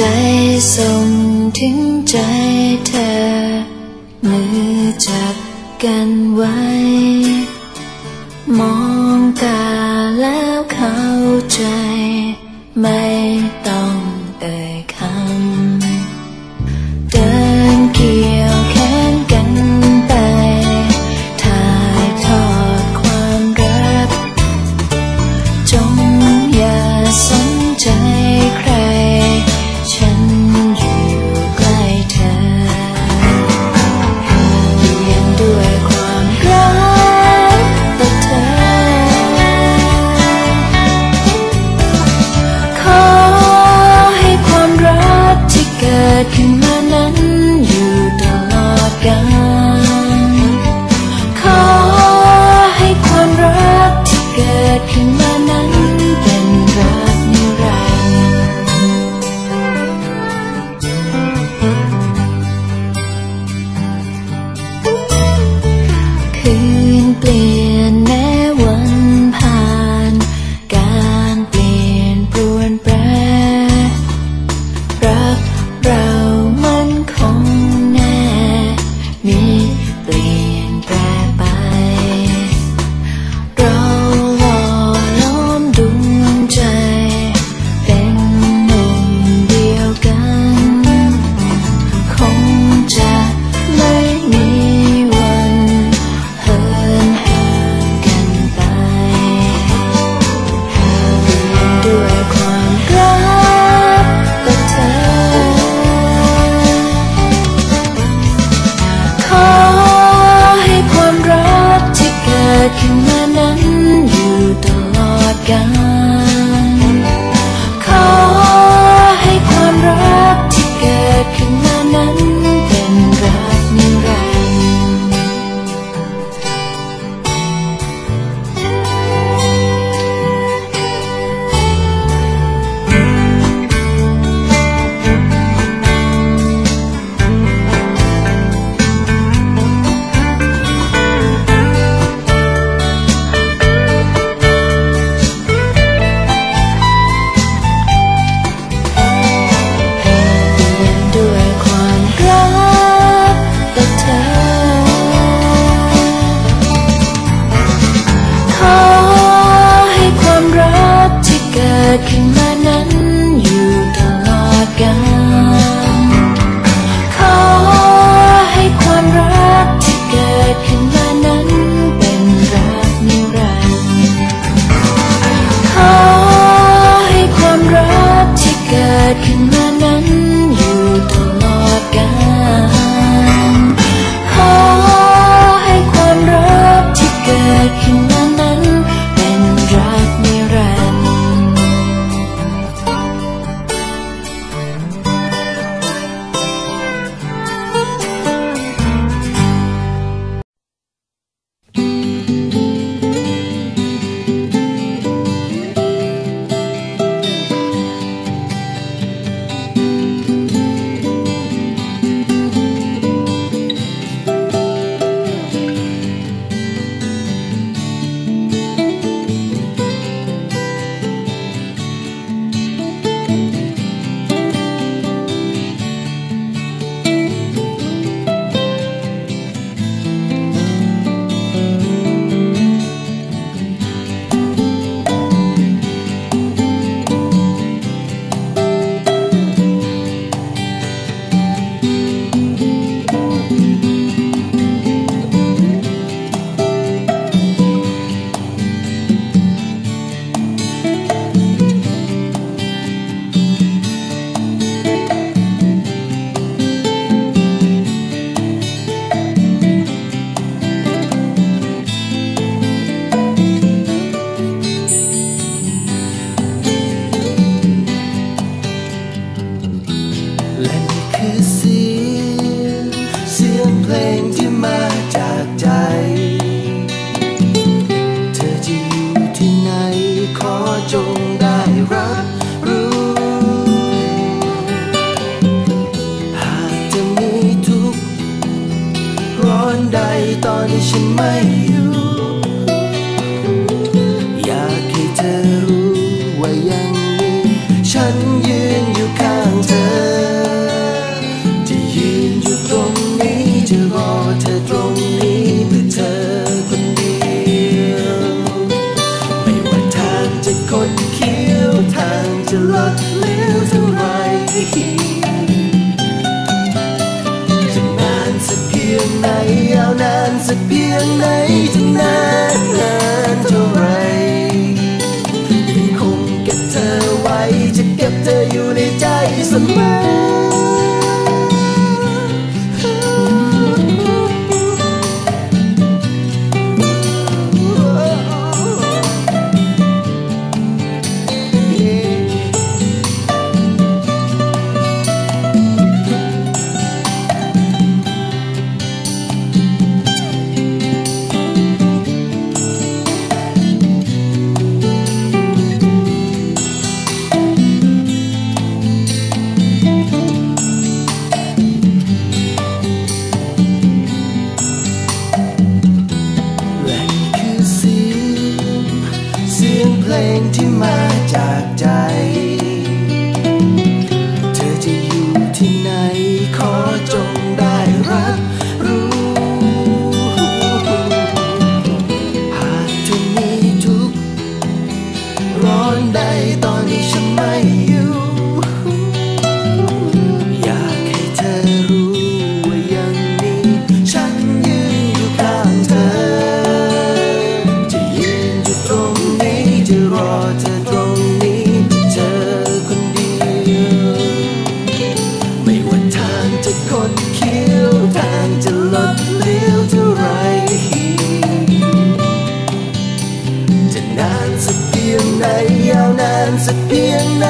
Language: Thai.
ใจส่งถึงใจเธอ มือจับกันไว้ มองกัน ที่ฉันไม่อยู่ เส disappear now.